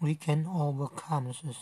we can overcome the